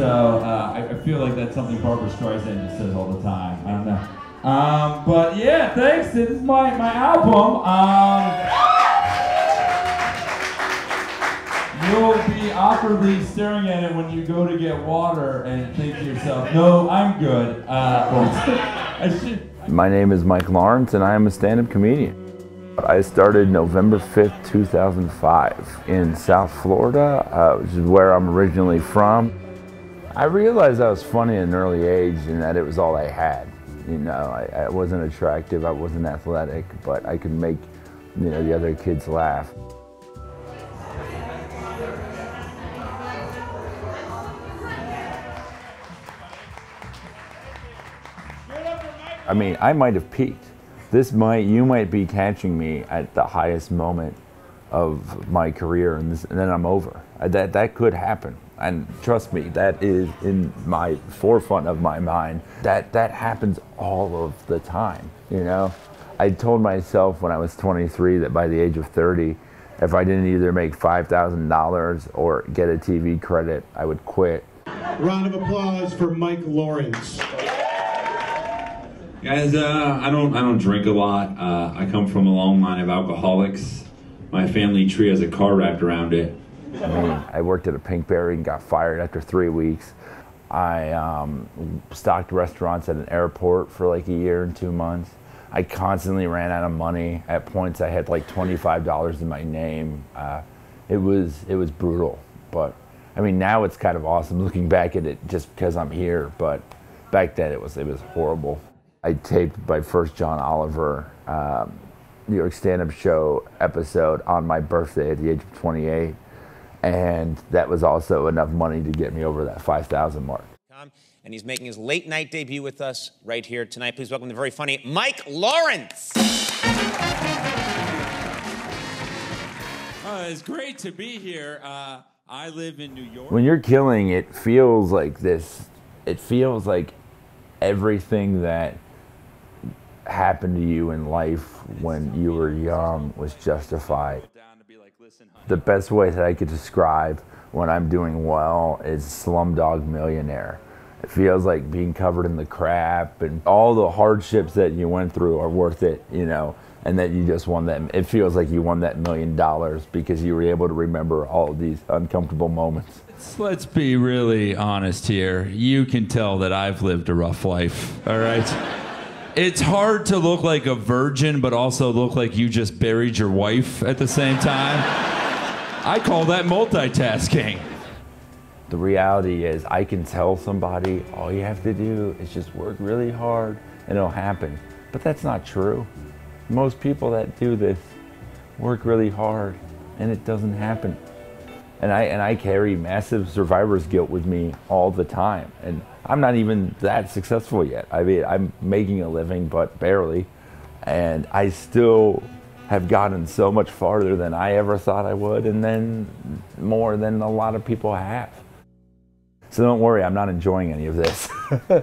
So uh, I, I feel like that's something Barbra Streisand just says all the time. I don't know. Um, but yeah, thanks. This is my, my album. Um, you'll be awkwardly staring at it when you go to get water and think to yourself, no, I'm good. Uh, My name is Mike Lawrence and I am a stand-up comedian. I started November 5th, 2005 in South Florida, uh, which is where I'm originally from. I realized I was funny at an early age and that it was all I had. You know, I, I wasn't attractive, I wasn't athletic, but I could make, you know, the other kids laugh. I mean, I might have peaked. This might, you might be catching me at the highest moment of my career, and, this, and then I'm over. That that could happen, and trust me, that is in my forefront of my mind. That that happens all of the time. You know, I told myself when I was 23 that by the age of 30, if I didn't either make five thousand dollars or get a TV credit, I would quit. Round of applause for Mike Lawrence. Guys, uh, I don't I don't drink a lot. Uh, I come from a long line of alcoholics. My family tree has a car wrapped around it. I mean, I worked at a Pinkberry and got fired after three weeks. I um, stocked restaurants at an airport for like a year and two months. I constantly ran out of money. At points, I had like twenty-five dollars in my name. Uh, it was it was brutal, but I mean, now it's kind of awesome looking back at it just because I'm here. But back then, it was it was horrible. I taped my first John Oliver um, New York stand-up show episode on my birthday at the age of 28, and that was also enough money to get me over that 5,000 mark. And he's making his late night debut with us right here tonight. Please welcome the very funny Mike Lawrence. Uh, it's great to be here. Uh, I live in New York. When you're killing, it feels like this. It feels like everything that happened to you in life when you were young was justified. The best way that I could describe when I'm doing well is Slumdog Millionaire. It feels like being covered in the crap and all the hardships that you went through are worth it, you know, and that you just won that. It feels like you won that million dollars because you were able to remember all these uncomfortable moments. Let's be really honest here. You can tell that I've lived a rough life, all right? It's hard to look like a virgin, but also look like you just buried your wife at the same time. I call that multitasking. The reality is, I can tell somebody all you have to do is just work really hard and it'll happen. But that's not true. Most people that do this work really hard and it doesn't happen. And I, and I carry massive survivor's guilt with me all the time. And I'm not even that successful yet. I mean, I'm making a living, but barely. And I still have gotten so much farther than I ever thought I would, and then more than a lot of people have. So don't worry, I'm not enjoying any of this.